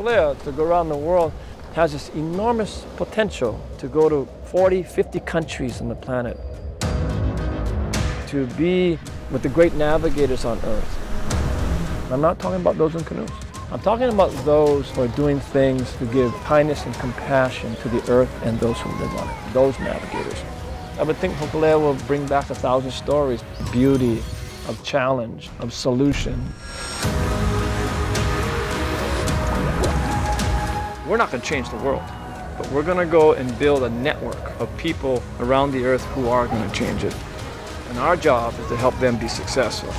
To go around the world has this enormous potential to go to 40, 50 countries on the planet. To be with the great navigators on Earth. I'm not talking about those in canoes. I'm talking about those who are doing things to give kindness and compassion to the earth and those who live on it, those navigators. I would think Hokulea will bring back a thousand stories, beauty, of challenge, of solution. We're not going to change the world, but we're going to go and build a network of people around the earth who are going to change it. And our job is to help them be successful.